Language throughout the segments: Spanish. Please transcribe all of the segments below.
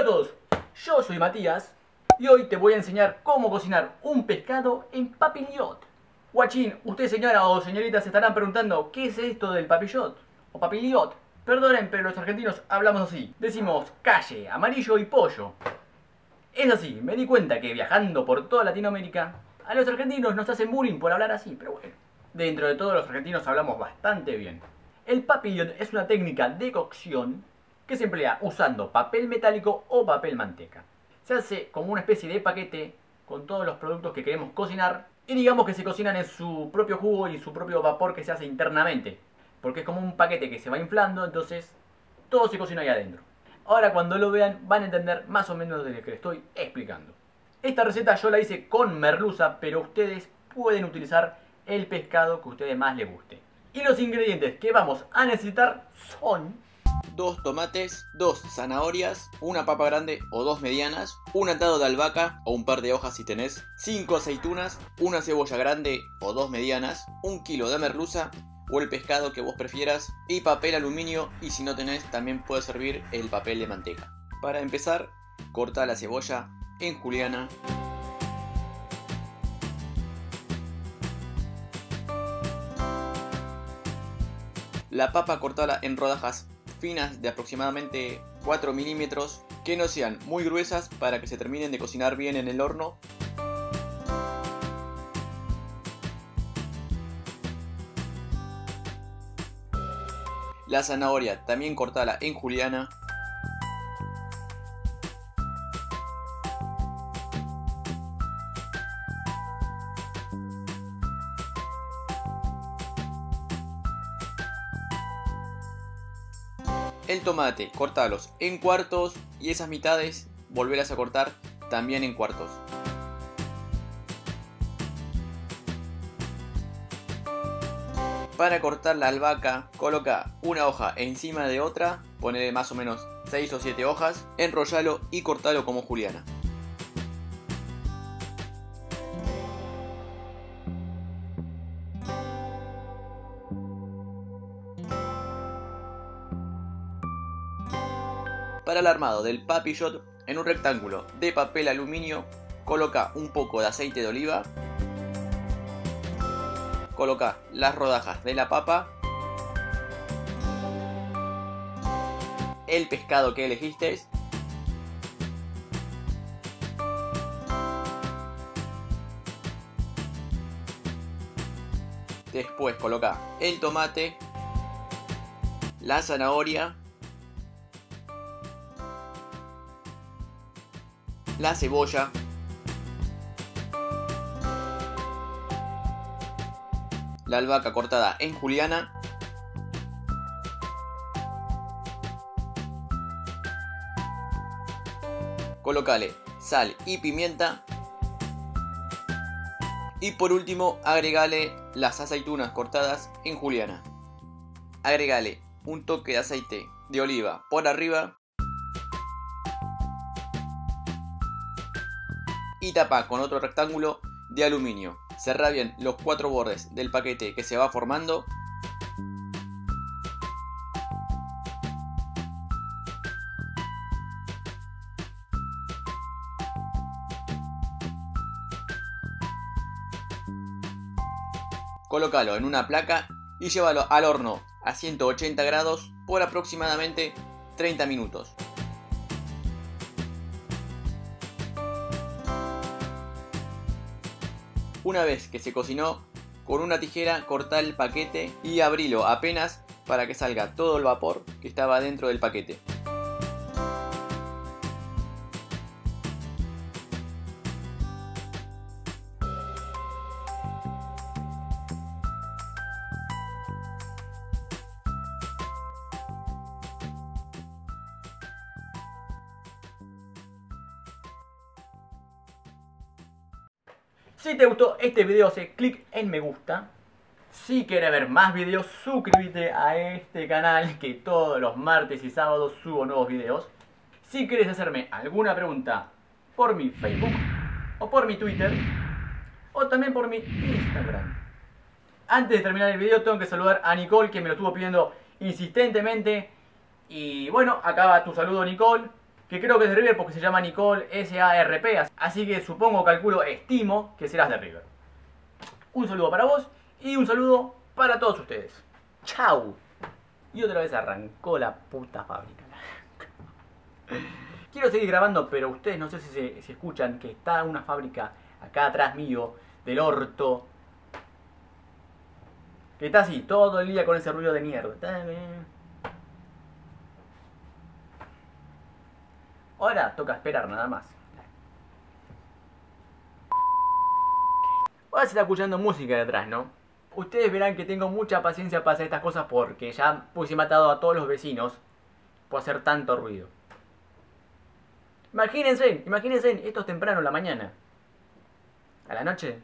Hola a todos, yo soy Matías y hoy te voy a enseñar cómo cocinar un pescado en papillot. Guachín, usted señora o señorita se estarán preguntando ¿qué es esto del papillot o papillot? Perdonen, pero los argentinos hablamos así. Decimos calle, amarillo y pollo. Es así, me di cuenta que viajando por toda Latinoamérica, a los argentinos nos hacen bullying por hablar así, pero bueno. Dentro de todos los argentinos hablamos bastante bien. El papillot es una técnica de cocción que se emplea usando papel metálico o papel manteca. Se hace como una especie de paquete con todos los productos que queremos cocinar y digamos que se cocinan en su propio jugo y su propio vapor que se hace internamente. Porque es como un paquete que se va inflando, entonces todo se cocina ahí adentro. Ahora cuando lo vean van a entender más o menos de lo que les estoy explicando. Esta receta yo la hice con merluza, pero ustedes pueden utilizar el pescado que a ustedes más les guste. Y los ingredientes que vamos a necesitar son dos tomates, dos zanahorias, una papa grande o dos medianas, un atado de albahaca o un par de hojas si tenés, cinco aceitunas, una cebolla grande o dos medianas, un kilo de merluza o el pescado que vos prefieras y papel aluminio y si no tenés también puede servir el papel de manteca. Para empezar, corta la cebolla en juliana. La papa cortada en rodajas finas de aproximadamente 4 milímetros que no sean muy gruesas para que se terminen de cocinar bien en el horno. La zanahoria también cortada en juliana. El tomate, cortalos en cuartos y esas mitades volverlas a cortar también en cuartos. Para cortar la albahaca, coloca una hoja encima de otra, ponele más o menos 6 o 7 hojas, enrollalo y cortalo como juliana. Para el armado del papillot, en un rectángulo de papel aluminio, coloca un poco de aceite de oliva, coloca las rodajas de la papa, el pescado que elegiste, después coloca el tomate, la zanahoria, la cebolla, la albahaca cortada en juliana, colocale sal y pimienta. Y por último agregale las aceitunas cortadas en juliana. Agregale un toque de aceite de oliva por arriba y tapa con otro rectángulo de aluminio. Cerra bien los cuatro bordes del paquete que se va formando. Colócalo en una placa y llévalo al horno a 180 grados por aproximadamente 30 minutos. Una vez que se cocinó, con una tijera corta el paquete y abrilo apenas para que salga todo el vapor que estaba dentro del paquete. Si te gustó este video, hace clic en me gusta. Si quieres ver más videos, suscríbete a este canal que todos los martes y sábados subo nuevos videos. Si quieres hacerme alguna pregunta por mi Facebook o por mi Twitter o también por mi Instagram. Antes de terminar el video tengo que saludar a Nicole que me lo estuvo pidiendo insistentemente. Y bueno, acá va tu saludo Nicole. Que creo que es de River porque se llama Nicole S-A-R-P, así que supongo, calculo, estimo que serás de River. Un saludo para vos y un saludo para todos ustedes. ¡Chao! Y otra vez arrancó la puta fábrica. Quiero seguir grabando, pero ustedes no sé si, se, si escuchan que está una fábrica acá atrás mío, del orto. Que está así, todo el día con ese ruido de mierda. Ahora toca esperar nada más. Ahora se está escuchando música detrás, ¿no? Ustedes verán que tengo mucha paciencia para hacer estas cosas porque ya puse matado a todos los vecinos por hacer tanto ruido. Imagínense, imagínense, esto es temprano en la mañana. A la noche.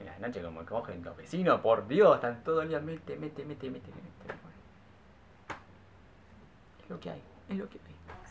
En la noche como cogen los vecinos, por Dios, están todo el día, mete, mete, mete, mete, mete. Es lo que hay, es lo que hay.